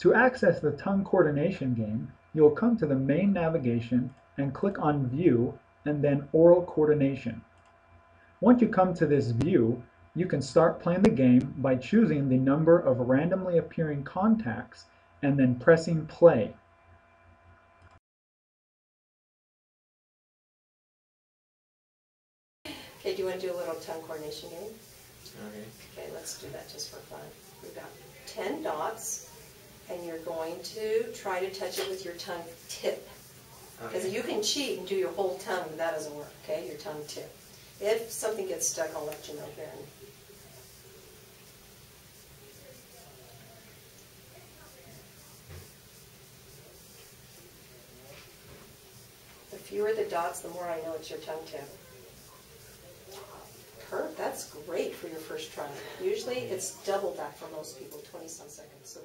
To access the tongue coordination game, you'll come to the main navigation and click on View and then Oral Coordination. Once you come to this view, you can start playing the game by choosing the number of randomly appearing contacts and then pressing play. Okay, do you want to do a little tongue coordination game? Okay. Okay, let's do that just for fun. We've got 10 dots, and you're going to try to touch it with your tongue tip. Because Okay. you can cheat and do your whole tongue, but that doesn't work, okay? Your tongue tip. If something gets stuck, I'll let you know then. The fewer the dots, the more I know it's your tongue tip. Kurt, that's great for your first try. Usually it's double that for most people, 20 some seconds. So